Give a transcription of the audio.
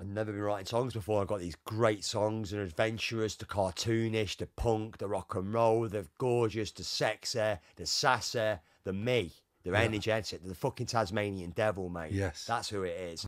I've never been writing songs before. I've got these great songs, and adventurous, the cartoonish, the punk, the rock and roll, the gorgeous, the sexy, the sassy, the me, the energetic, the fucking Tasmanian devil, mate. Yes. That's who it is.